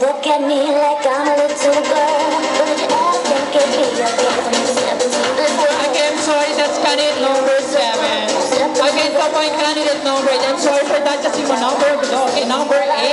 look at me like I'm a little girl. I'm number seven. Okay, so point candidate number eight. I'm sorry for that, just even number. Okay, number eight.